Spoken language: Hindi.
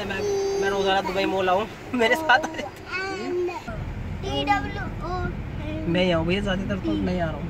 मैं मैं रोज़ाना दुबई मोल आऊँ। मेरे साथ मैं ही आऊँ भैया ज़्यादातर तो मैं आ रहा हूँ।